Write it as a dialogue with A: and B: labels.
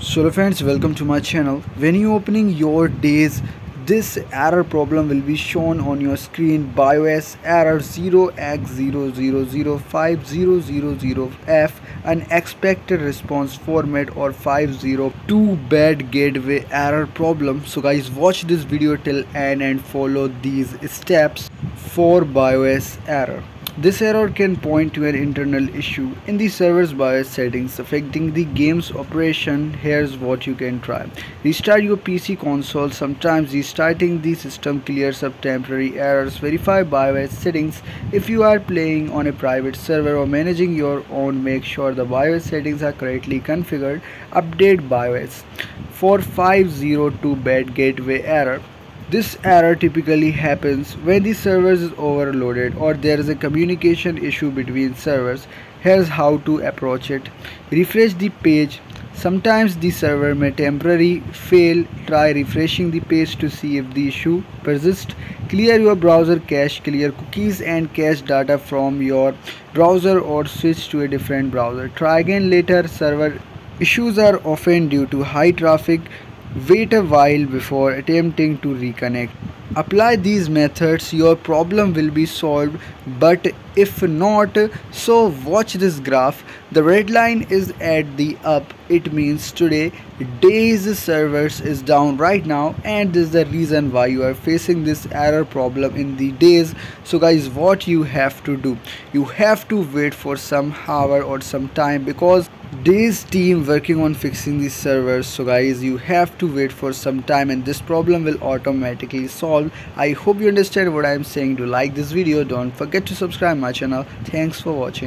A: so friends welcome to my channel. When you opening your DayZ this error problem will be shown on your screen. BIOS error 0x000500f unexpected response format or 502 bad gateway error problem. So guys watch this video till end and follow these steps for BIOS error this error can point to an internal issue in the server's BIOS settings affecting the game's operation. Here's what you can try. Restart your PC console. Sometimes restarting the system clears up temporary errors. Verify BIOS settings. If you are playing on a private server or managing your own, make sure the BIOS settings are correctly configured. Update BIOS for 502 bad gateway error. This error typically happens when the server is overloaded or there is a communication issue between servers. Here's how to approach it. Refresh the page. Sometimes the server may temporarily fail. Try refreshing the page to see if the issue persists. Clear your browser cache. Clear cookies and cache data from your browser or switch to a different browser. Try again later. Server issues are often due to high traffic Wait a while before attempting to reconnect. Apply these methods, your problem will be solved, but if not, so watch this graph. The red line is at the up, it means today DayZ servers is down right now, and this is the reason why you are facing this error problem in the DayZ. So, guys, what you have to do, you have to wait for some hour or some time because DayZ team working on fixing these servers so guys you have to wait for some time and this problem will automatically solve. I hope you understand what i am saying. To like this video. Don't forget to subscribe my channel. Thanks for watching